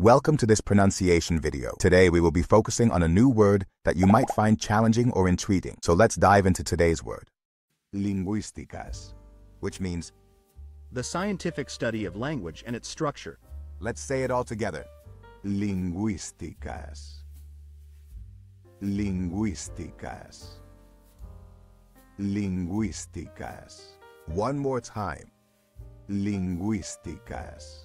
Welcome to this pronunciation video. Today we will be focusing on a new word that you might find challenging or intriguing. So let's dive into today's word. Lingüísticas, which means, The scientific study of language and its structure. let's say it all together. Lingüísticas. Lingüísticas. Lingüísticas. One more time. Lingüísticas.